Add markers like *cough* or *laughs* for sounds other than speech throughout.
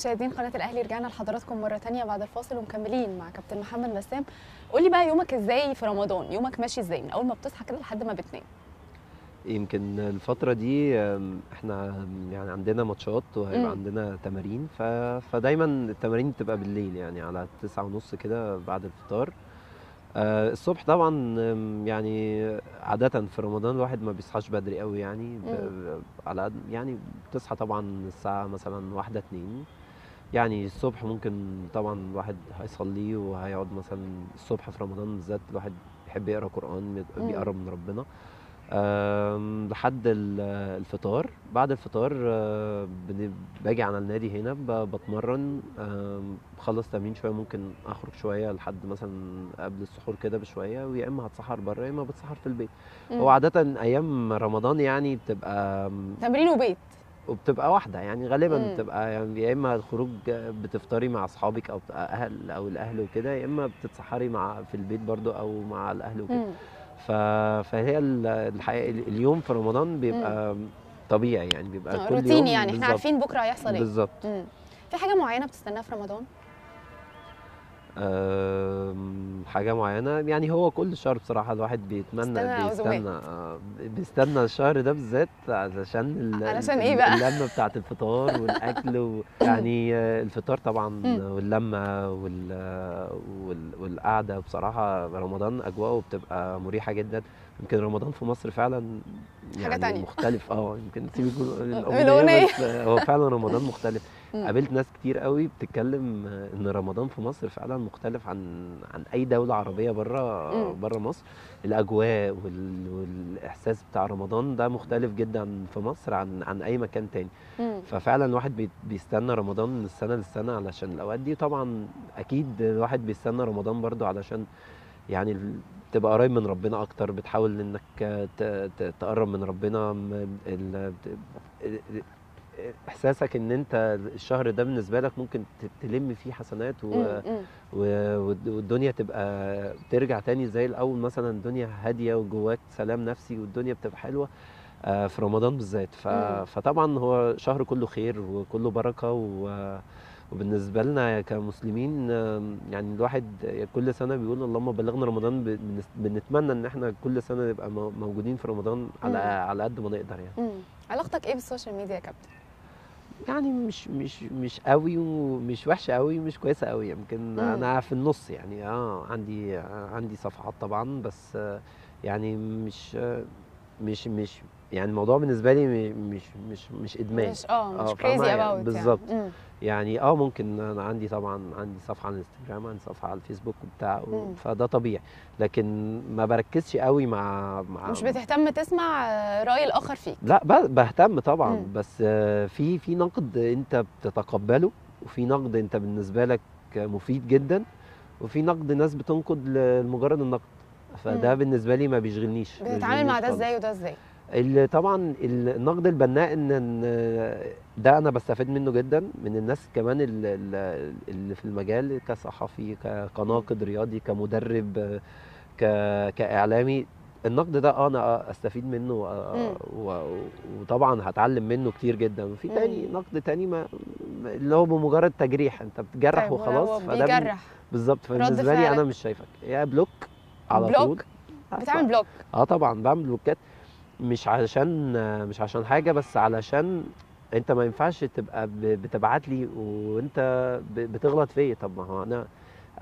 مشاهدين قناة الأهلي رجعنا لحضراتكم مرة تانية بعد الفاصل ومكملين مع كابتن محمد بسام قولي بقى يومك إزاي في رمضان؟ يومك ماشي إزاي؟ من أول ما بتصحى كده لحد ما بتنام. يمكن الفترة دي إحنا يعني عندنا ماتشات مم. وهيبقى عندنا تمارين. ف... فدايما التمارين بتبقى بالليل يعني على تسعة ونص كده بعد الفطار. آه، الصبح طبعا يعني عادة في رمضان الواحد ما بيصحاش بدري قوي يعني. ب... على يعني بتصحى طبعا الساعة مثلا واحدة اتنين. يعني الصبح ممكن طبعا الواحد هيصلي وهيقعد مثلا الصبح في رمضان بالذات الواحد بيحب يقرأ قرآن مم. بيقرب من ربنا. لحد ال- الفطار. بعد الفطار آه، باجي على النادي هنا بتمرن. بخلص تمرين شوية ممكن أخرج شوية لحد مثلا قبل السحور كده بشوية. ويا إما هتسحر بره يا إما بتسحر في البيت. هو عادة أيام رمضان يعني بتبقى تمرين وبيت. وبتبقى واحدة يعني غالبا مم. بتبقى يعني يا إما الخروج بتفطري مع أصحابك أو أهل أو الأهل وكده يا إما بتتسحري مع في البيت برضو أو مع الأهل وكده. مم. ف... فهي ال- الحقيقة اليوم في رمضان بيبقى طبيعي يعني بيبقى آه، كل يوم روتيني يعني. إحنا بالظبط. عارفين بكرة هيحصل إيه. بالظبط. مم. في حاجة معينة بتستناها في رمضان؟ حاجة معينة يعني هو كل شهر بصراحة الواحد بيتمنى بيستنى عزومات. بيستنى آه، بيستنى الشهر ده بالذات علشان ال- علشان إيه بقى؟ اللمة بتاعة الفطار والأكل و... *laughs* يعني آه، الفطار طبعا مم. واللمة وال... وال... والقعدة بصراحة رمضان أجواءه بتبقى مريحة جدا يمكن رمضان في مصر فعلا يعني تانية. مختلف آه يمكن سيبك *laughs* من بس آه، هو فعلا رمضان مختلف. *laughs* قابلت ناس كتير قوي بتتكلم إن رمضان في مصر فعلا مختلف عن عن أي دولة عربية بره. بره مصر الأجواء وال... والإحساس بتاع رمضان ده مختلف جدا في مصر عن عن أي مكان تاني مم. ففعلا الواحد بي... بيستنى رمضان من السنة للسنة علشان الأوقات دي طبعا أكيد الواحد بيستنى رمضان برضو علشان يعني تبقى قريب من ربنا أكتر بتحاول إنك. تقرب من ربنا إحساسك إن أنت الشهر ده بالنسبة لك ممكن ت- تلم فيه حسنات و... مم. مم. و... والد- والدنيا تبقى ترجع تاني زي الأول مثلا الدنيا هادية وجواك سلام نفسي والدنيا بتبقى حلوة آه، في رمضان بالذات ف... مم. فطبعا هو شهر كله خير وكله بركة و... وبالنسبة لنا كمسلمين يعني الواحد كل سنة بيقول اللهم بلغنا رمضان بنتمنى إن إحنا كل سنة نبقى مو- موجودين في رمضان على مم. على قد ما نقدر يعني مم. علاقتك إيه بالسوشيال ميديا يا كابتن يعني مش مش مش قوي ومش وحشة قوي مش كويسة قوي يمكن مم. أنا في النص يعني آه عندي آه عندي صفحات طبعا بس آه يعني مش آه مش مش يعني الموضوع بالنسبة لي مش مش مش إدمان مش آه مش آه، كريزي فاهمة؟ اباوت بالظبط. يعني. يعني آه ممكن أنا عندي طبعا عندي صفحة على الإنستجرام عندي صفحة على الفيسبوك وبتاع. فده طبيعي لكن ما بركزش قوي مع مع مش بتهتم تسمع آه، رأي الآخر فيك لا بهتم طبعا مم. بس آه، في في نقد أنت بتتقبله وفي نقد أنت بالنسبة لك مفيد جدا وفي نقد ناس بتنقد لمجرد النقد فده مم. بالنسبة لي ما بيشغلنيش بتتعامل مع ده. إزاي وده إزاي طبعا النقد البناء ان ده أنا بستفاد منه جدا من الناس كمان ال- ال- اللي في المجال كصحفي كناقد رياضي كمدرب كإعلامي النقد ده آه أنا أستفيد منه. و- وطبعا هتعلم منه كتير جدا وفي تاني. نقد تاني ما اللي هو بمجرد تجريح أنت بتجرح طيب وخلاص فده بالظبط فبالنسبة لي أنا. مش شايفك يا block على block؟ طول بتعمل block آه طبعا بعمل بلوكات مش علشان مش عشان حاجة بس علشان انت ما ينفعش تبقى بتبعت لي وانت بتغلط فيا طب ما هو أنا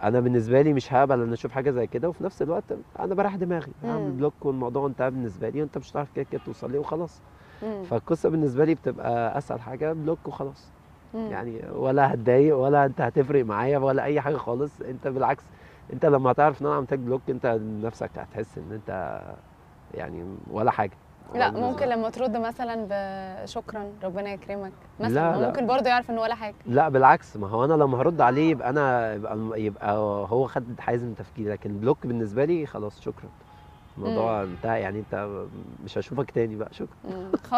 أنا بالنسبة لي مش هقبل ان أشوف حاجة زي كده وفي نفس الوقت أنا بريح دماغي اعمل مم. block والموضوع انتهى بالنسبة لي وانت مش هتعرف كده كده توصل لي وخلاص مم. فالقصة بالنسبة لي بتبقى أسهل حاجة block وخلاص مم. يعني ولا هتضايق ولا انت هتفرق معايا ولا أي حاجة خالص انت بالعكس انت لما هتعرف ان أنا عملت لك block انت نفسك هتحس ان انت يعني ولا حاجة لا ممكن. لما ترد مثلا بشكرا ربنا يكرمك. مثلا لا،. ممكن برضه يعرف إنه ولا حاجة. لا بالعكس. ما هو أنا لما هرد عليه يبقى أنا يبقى يبقى هو خد حيز من تفكيري. لكن بلوك بالنسبة لي خلاص شكرا. الموضوع انتهى. يعني أنت مش هشوفك تاني بقى. شكرا. *laughs*